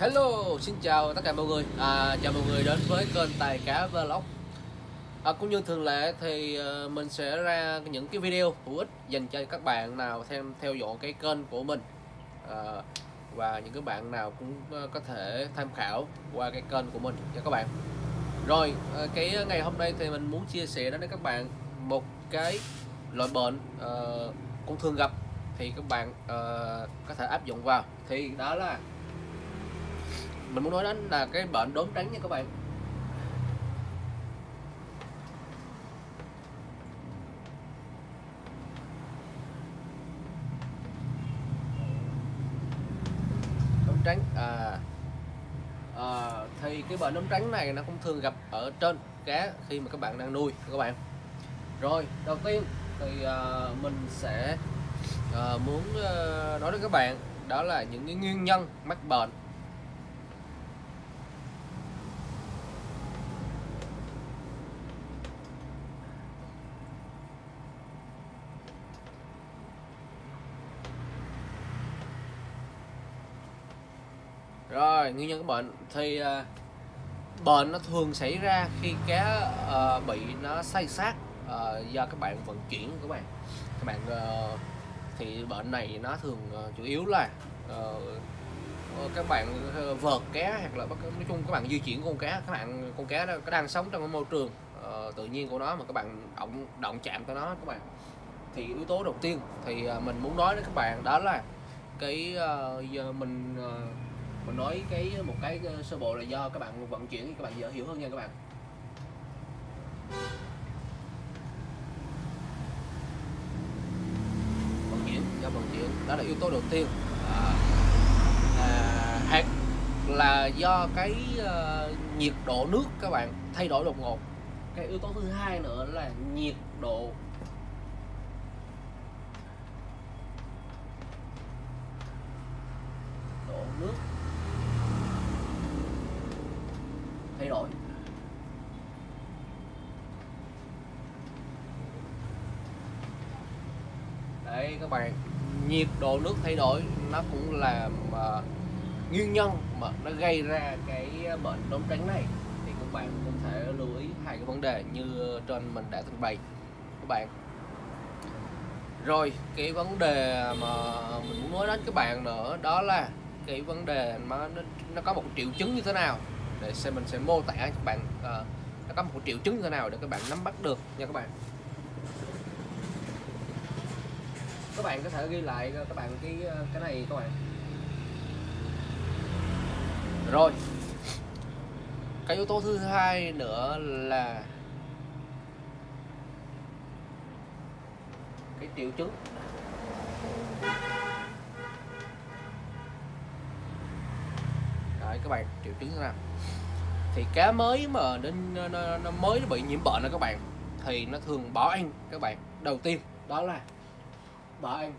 Hello, xin chào tất cả mọi người. À, Chào mọi người đến với kênh Tài Cá Vlog. À, Cũng như thường lệ thì à, mình sẽ ra những cái video hữu ích dành cho các bạn nào xem theo dõi cái kênh của mình. À, Và những cái bạn nào cũng à, có thể tham khảo qua cái kênh của mình cho các bạn. Rồi, à, cái ngày hôm nay thì mình muốn chia sẻ đến các bạn một cái loại bệnh uh, cũng thường gặp thì các bạn uh, có thể áp dụng vào. Thì đó là mình muốn nói đến là cái bệnh đốm trắng nha các bạn. Đốm trắng à, à thì cái bệnh đốm trắng này nó cũng thường gặp ở trên cá khi mà các bạn đang nuôi các bạn. Rồi đầu tiên thì à, mình sẽ à, muốn à, nói đến các bạn đó là những cái nguyên nhân mắc bệnh. Rồi nguyên nhân của bệnh thì uh, bệnh nó thường xảy ra khi cá uh, bị nó say sát uh, do các bạn vận chuyển các bạn. Các bạn uh, thì bệnh này nó thường uh, chủ yếu là uh, các bạn vợt cá hoặc là nói chung các bạn di chuyển con cá các bạn con cá đó có đang sống trong cái môi trường uh, tự nhiên của nó mà các bạn động động chạm tới nó các bạn. Thì yếu tố đầu tiên thì uh, mình muốn nói với các bạn đó là cái uh, mình uh, mình nói cái một cái ờ, sơ bộ là do các bạn vận chuyển các bạn dễ hiểu hơn nha các bạn. Vận chuyển do vận chuyển đó là yếu tố đầu tiên. À, à, hạt là do cái uh, nhiệt độ nước các bạn thay đổi đột ngột. Cái yếu tố thứ hai nữa là nhiệt độ. Độ nước thay đổi đấy các bạn nhiệt độ nước thay đổi nó cũng là uh, ờ, nguyên nhân mà nó gây ra cái bệnh đốm trắng này. Thì các bạn cũng thể lưu ý hai cái vấn đề như trên mình đã trình bày các bạn. Rồi cái vấn đề mà mình muốn nói đến các bạn nữa đó là cái vấn đề mà nó, nó có một triệu chứng như thế nào để xem mình sẽ mô tả các bạn uh, nó có một triệu chứng như thế nào để các bạn nắm bắt được nha các bạn. Các bạn có thể ghi lại các bạn cái ờ, cái này các bạn. Rồi. Cái yếu tố thứ hai nữa là cái triệu chứng. Lại các bạn triệu chứng thế nào thì cá mới mà đến nó, nó, nó mới nó bị nhiễm bệnh đó các bạn thì nó thường bỏ ăn các bạn. Đầu tiên đó là bỏ ăn.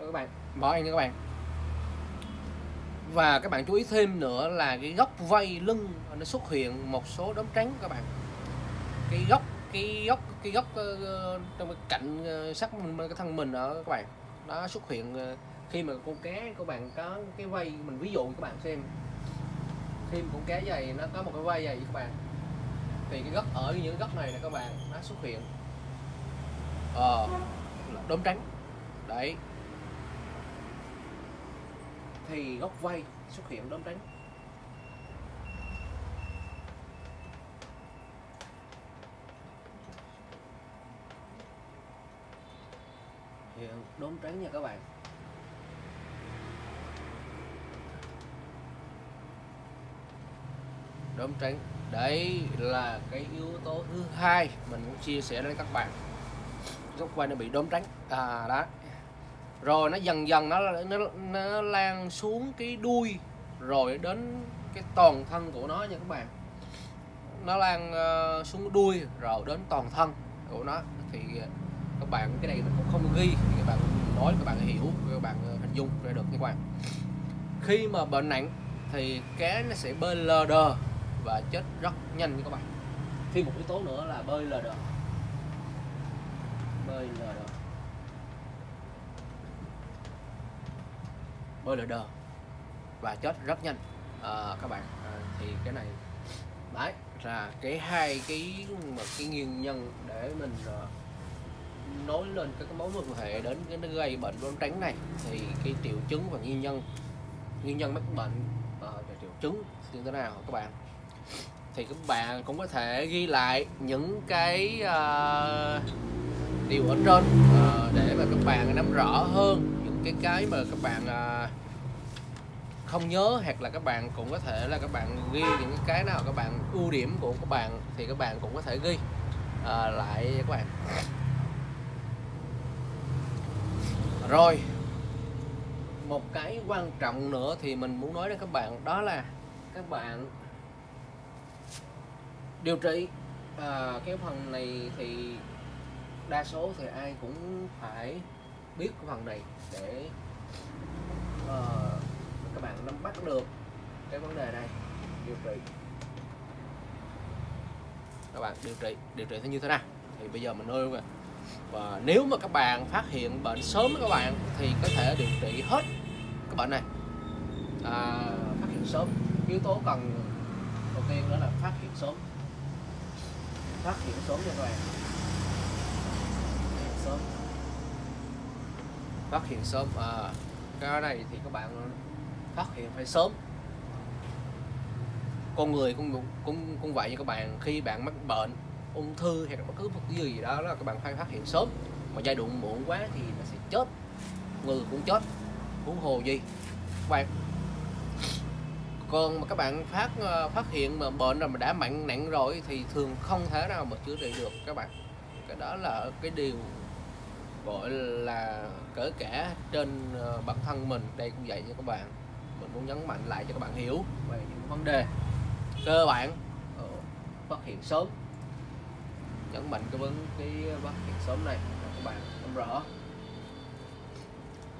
Đó các bạn bỏ ăn nha các bạn. Và các bạn chú ý thêm nữa là cái góc vây lưng nó xuất hiện một số đốm trắng các bạn. Cái góc cái góc cái góc uh, trong cái cạnh ờ, uh, sắc cái thân mình ở các bạn. Nó xuất hiện uh, khi mà con cá của bạn có cái vây mình ví dụ các bạn xem. Khi con cá dày nó có một cái vây dày các bạn. Thì cái góc ở những góc này là các bạn nó xuất hiện. Ờ đốm trắng. Đấy. Thì góc vây xuất hiện đốm trắng. Hiện đốm trắng nha các bạn. Đốm trắng đấy là cái yếu tố thứ hai mình muốn chia sẻ đến các bạn. Góc quay nó bị đốm trắng à đó. Rồi nó dần dần nó nó, nó lan xuống cái đuôi rồi đến cái toàn thân của nó nha các bạn. Nó lan uh, xuống đuôi rồi đến toàn thân của nó. Thì các bạn cái này mình cũng không ghi thì các bạn nói các bạn hiểu các bạn ờ, hình dung ra được các bạn. Khi mà bệnh nặng thì cá nó sẽ bơi lờ đờ và chết rất nhanh nha các bạn. Thêm một yếu tố nữa là bơi lờ đờ. Bơi lờ đờ. Bơi lờ đờ và chết rất nhanh. À, các bạn à, thì cái này đấy là cái hai cái một cái nguyên nhân để mình uh, nói lên các cái mối quan hệ đến cái nó gây bệnh lông trắng này thì cái triệu chứng và nguyên nhân nguyên nhân mắc bệnh ờ, uh, và triệu chứng như thế nào các bạn? Thì các bạn cũng có thể ghi lại những cái uh, điều ở trên uh, để mà các bạn nắm rõ hơn những cái cái mà các bạn uh, không nhớ hoặc là các bạn cũng có thể là các bạn ghi những cái nào các bạn ưu điểm của các bạn thì các bạn cũng có thể ghi uh, lại các bạn. Rồi một cái quan trọng nữa thì mình muốn nói đến các bạn đó là các bạn điều trị. À, cái phần này thì đa số thì ai cũng phải biết cái phần này để uh, các bạn nắm bắt được cái vấn đề này điều trị. Các bạn điều trị điều trị thế như thế nào? Thì bây giờ mình nói bạn và nếu mà các bạn phát hiện bệnh sớm các bạn thì có thể điều trị hết cái bệnh này. À, phát hiện sớm. Yếu tố cần đầu tiên đó là phát hiện sớm. Phát hiện sớm cho các bạn. Phát hiện sớm. Phát hiện sớm. À, cái này thì các bạn phát hiện phải sớm. Con người cũng cũng cũng vậy như các bạn. Khi bạn mắc bệnh ung thư hay là bất cứ một cái gì đó là các bạn phải phát hiện sớm. Mà giai đoạn muộn quá thì nó sẽ chết. Người cũng chết. Huống hồ gì? Các bạn, còn mà các bạn phát ờ, phát hiện mà bệnh rồi mà đã mạnh nặng rồi thì thường không thể nào mà chữa trị được các bạn. Cái đó là cái điều gọi là cỡ cả trên ờ, bản thân mình. Đây cũng vậy nha các bạn. Mình muốn nhấn mạnh lại cho các bạn hiểu về những vấn đề. Cơ bản ờ, phát hiện sớm nhấn mạnh cái vấn cái ờ, phát hiện sớm này. Các bạn nắm rõ.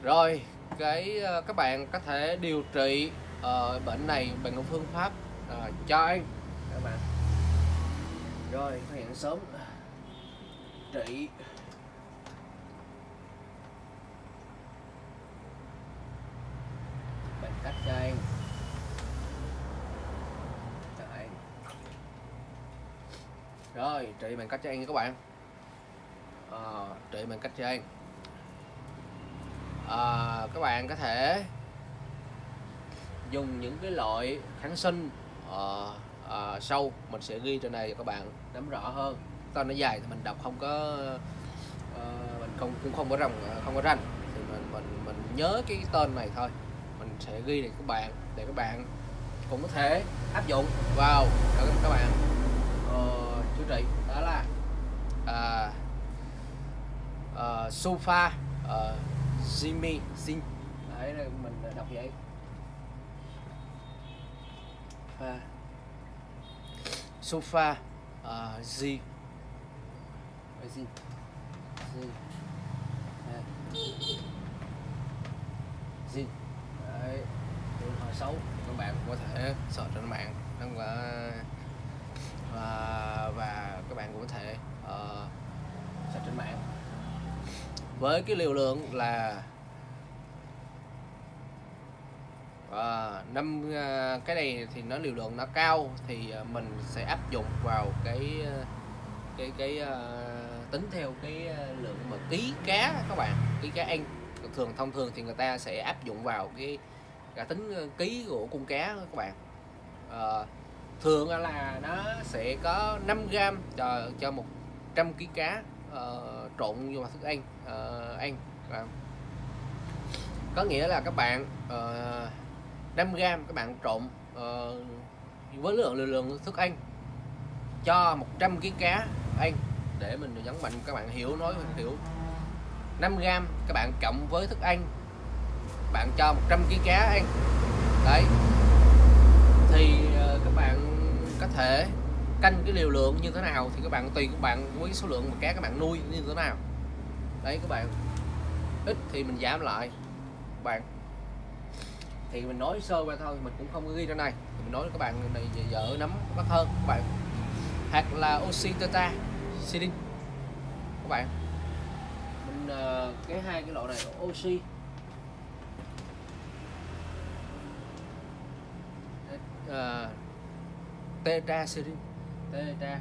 Rồi cái ờ, các bạn có thể điều trị uh, bệnh này bằng một phương pháp uh, cho anh. Các bạn. Rồi phát hiện sớm. Trị bằng cách cho anh rồi trị bằng cách cho nha các bạn. Ờ, à, trị bằng cách cho anh à, ờ, các bạn có thể dùng những cái loại kháng sinh à, à, sâu. Mình sẽ ghi trên này cho các bạn nắm rõ hơn. Tên nó dài thì mình đọc không có à, mình không cũng không có rành không có rành. Thì mình mình mình nhớ cái tên này thôi. Mình sẽ ghi để các bạn để các bạn cũng có thể áp dụng vào các bạn. Uh, quý vị đó là uh, uh, sofa uh, Jimmy Jin. Đấy là mình đọc vậy. Sofa sofa uh, Z Z Z Z đấy đường họ xấu các bạn có thể search trên mạng đang và và và các bạn cũng có thể ờ, uh, sạch trên mạng. Với cái liều lượng là à, năm à, cái này thì nó liều lượng nó cao thì à, mình sẽ áp dụng vào cái cái cái uh, tính theo cái lượng mà ký cá các bạn. Ký cá ăn thường thông thường thì người ta sẽ áp dụng vào cái cả tính ký của con cá các bạn. À, thường là nó sẽ có 5 gram cho cho 100 kg cá uh, trộn vô thức ăn uh, ăn. Có nghĩa là các bạn ờ, uh, 5 gram các bạn trộn uh, với lượng lượng, lượng thức ăn cho 100 kg cá ăn. Để mình nhấn mạnh các bạn hiểu nói hiểu. 5 gram các bạn cộng với thức ăn bạn cho 100 kg cá ăn. Đấy. Thì có thể canh cái liều lượng như thế nào thì các bạn tùy các bạn với số lượng mà cá các bạn nuôi như thế nào. Đấy các bạn. Ít thì mình giảm lại các bạn. Thì mình nói sơ qua thôi mình cũng không có ghi ra này. Thì mình nói với các bạn này vợ nắm bắt hơn các bạn. Hoặc là oxy teta các bạn. Mình uh, cái hai cái loại này oxy. Uh, tetracycline tetra.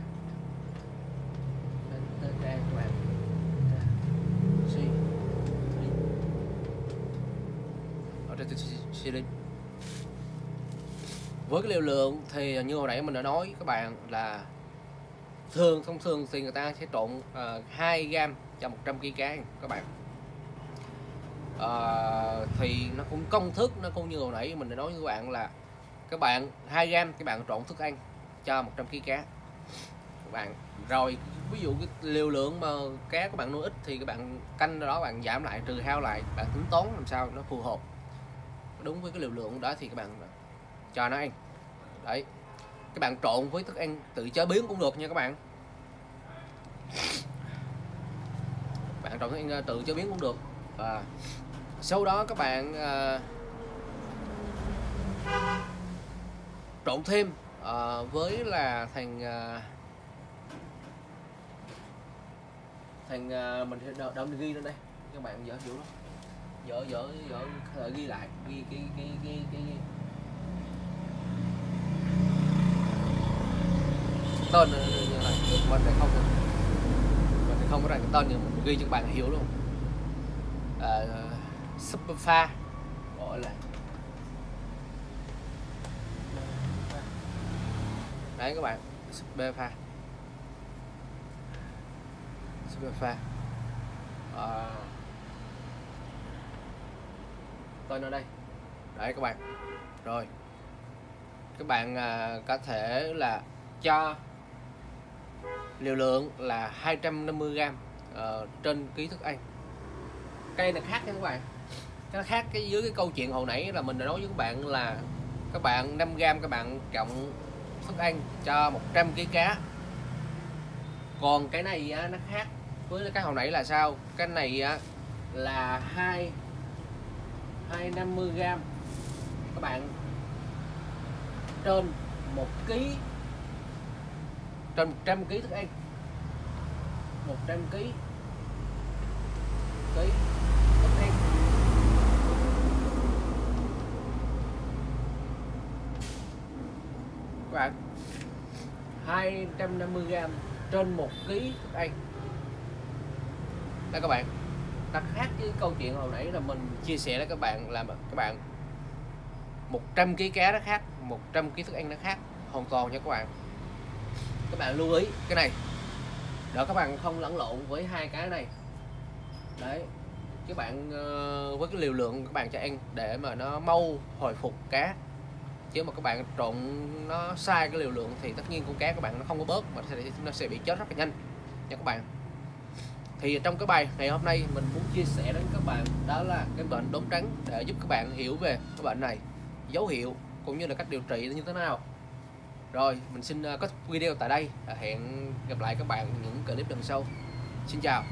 Tetra các bạn tetracycline với cái liều lượng thì như hồi nãy mình đã nói các bạn là thường thông thường thì người ta sẽ trộn uh, 2 gram cho 100 kg cá các bạn. Uh, thì nó cũng công thức nó cũng như hồi nãy mình đã nói với các bạn là các bạn 2 gram các bạn trộn thức ăn cho 100 kg cá. Các bạn rồi ví dụ cái liều lượng mà cá các bạn nuôi ít thì các bạn canh đó bạn giảm lại trừ hao lại bạn tính toán làm sao nó phù hợp. Đúng với cái liều lượng đó thì các bạn cho nó ăn. Đấy. Các bạn trộn với thức ăn tự chế biến cũng được nha các bạn. Bạn trộn thức ăn ờ, tự chế biến cũng được. Và sau đó các bạn uh, trộn thêm à, với là thành à, thành à, mình đâu, đâu ghi lên đây. Các bạn dở hiểu lắm. Dở dở dở ghi lại ghi cái cái cái cái, tên như này mình sẽ không mình sẽ không có rằng cái tên nhưng mình ghi cho các bạn hiểu luôn. À, super pha gọi là đấy các bạn. Super pha super pha à, tên ở đây. Đấy các bạn. Rồi. Các bạn à, có thể là cho liều lượng là 250g uh, ờ, trên ký thức ăn. Cây này khác nha các bạn. Nó khác cái dưới cái câu chuyện hồi nãy là mình đã nói với các bạn là các bạn 5g các bạn cộng thức ăn cho 100 kg cá. Còn cái này á, nó khác với cái hồi nãy là sao? Cái này á, là 2 250 g các bạn trên 1 kg trên 100 kg thức ăn. 100 kg kg thức ăn. Các bạn 250 g trên 1 kg thức ăn đây. Các bạn. Ta khác với câu chuyện hồi nãy là mình chia sẻ với các bạn là các bạn 100 kg cá nó khác 100 kg thức ăn nó khác. Hoàn toàn nha các bạn. Các bạn lưu ý, cái này. Để các bạn không lẫn lộn với hai cái này. Đấy. Các bạn ờ, với cái liều lượng các bạn cho ăn để mà nó mau hồi phục cá chứ mà các bạn trộn nó sai cái liều lượng thì tất nhiên con cá các bạn nó không có bớt, mà nó sẽ bị chết rất là nhanh. Nha các bạn. Thì trong cái bài ngày hôm nay mình muốn chia sẻ đến các bạn đó là cái bệnh đốm trắng để giúp các bạn hiểu về cái bệnh này, dấu hiệu cũng như là cách điều trị như thế nào. Rồi, mình xin ờ, kết video tại đây. Hẹn gặp lại các bạn những clip lần sau. Xin chào.